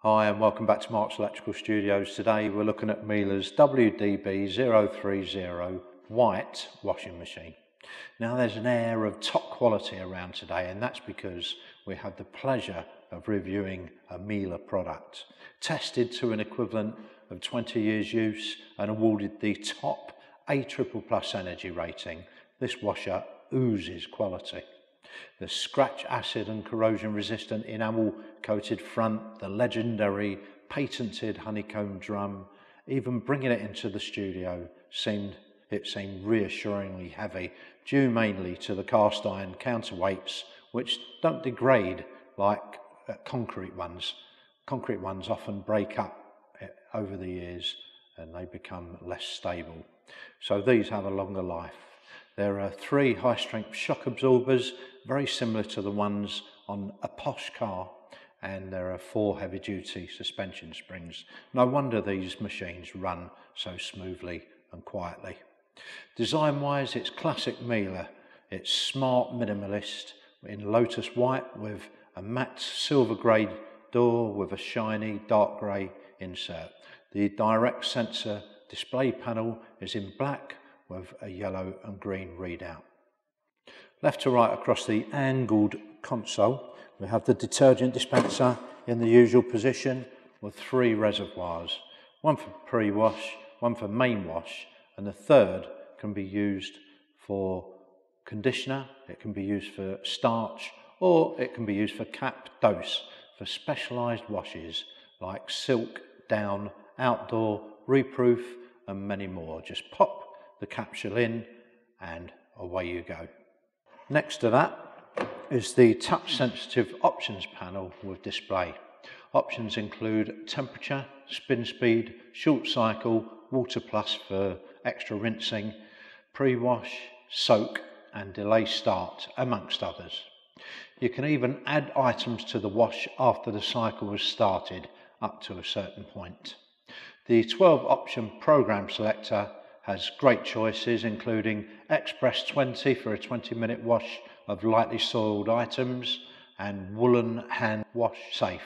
Hi and welcome back to Marks Electrical Studios. Today we're looking at Miele's WDB030 white washing machine. Now there's an air of top quality around today and that's because we had the pleasure of reviewing a Miele product, tested to an equivalent of 20 years use and awarded the top A triple plus energy rating. This washer oozes quality. The scratch acid and corrosion resistant enamel coated front, the legendary patented honeycomb drum, even bringing it into the studio seemed it seemed reassuringly heavy, due mainly to the cast iron counterweights, which don't degrade like uh, concrete ones. Concrete ones often break up uh, over the years and they become less stable. So these have a longer life. There are three high strength shock absorbers, very similar to the ones on a posh car, and there are four heavy duty suspension springs. No wonder these machines run so smoothly and quietly. Design wise, it's classic Miele. It's smart minimalist in lotus white with a matte silver grey door with a shiny dark grey insert. The direct sensor display panel is in black with a yellow and green readout. Left to right across the angled console, we have the detergent dispenser in the usual position with three reservoirs, one for pre-wash, one for main wash, and the third can be used for conditioner, it can be used for starch, or it can be used for cap dose for specialised washes like silk, down, outdoor, reproof, and many more. Just pop the capsule in and away you go. Next to that is the touch sensitive options panel with display. Options include temperature, spin speed, short cycle, water plus for extra rinsing, pre-wash, soak and delay start amongst others. You can even add items to the wash after the cycle has started up to a certain point. The 12 option program selector has great choices, including Express 20 for a 20 minute wash of lightly soiled items and woolen hand wash safe.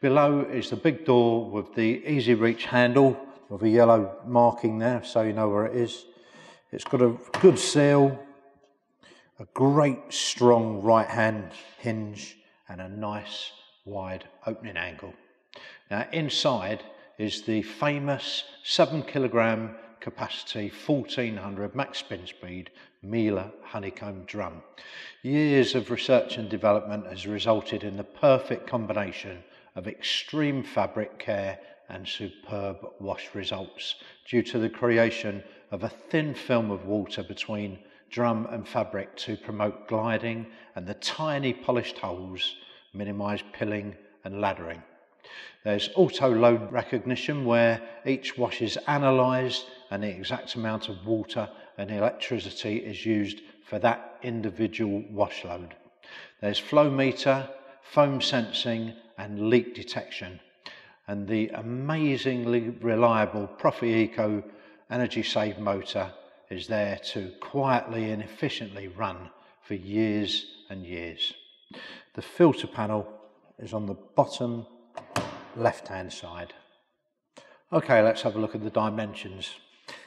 Below is the big door with the easy reach handle with a yellow marking there so you know where it is. It's got a good seal, a great strong right hand hinge and a nice wide opening angle. Now inside is the famous seven kilogram capacity 1400 max spin speed Miele honeycomb drum. Years of research and development has resulted in the perfect combination of extreme fabric care and superb wash results due to the creation of a thin film of water between drum and fabric to promote gliding and the tiny polished holes minimize pilling and lathering. There's auto load recognition where each wash is analysed and the exact amount of water and electricity is used for that individual wash load. There's flow meter, foam sensing and leak detection and the amazingly reliable Profi Eco energy save motor is there to quietly and efficiently run for years and years. The filter panel is on the bottom left hand side. Okay, let's have a look at the dimensions.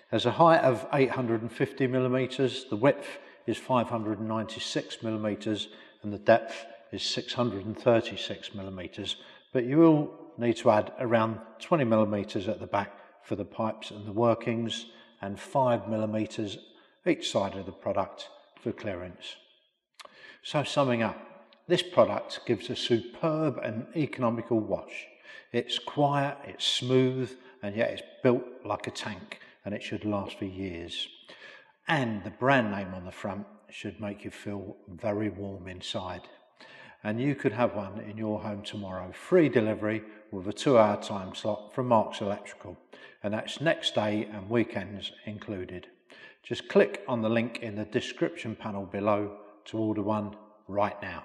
There's a height of 850 millimeters, the width is 596 millimeters, and the depth is 636 millimeters. But you will need to add around 20 millimeters at the back for the pipes and the workings, and 5 millimeters each side of the product for clearance. So summing up, this product gives a superb and economical wash. It's quiet, it's smooth, and yet it's built like a tank and it should last for years. And the brand name on the front should make you feel very warm inside. And you could have one in your home tomorrow, free delivery with a two hour time slot from Marks Electrical. And that's next day and weekends included. Just click on the link in the description panel below to order one right now.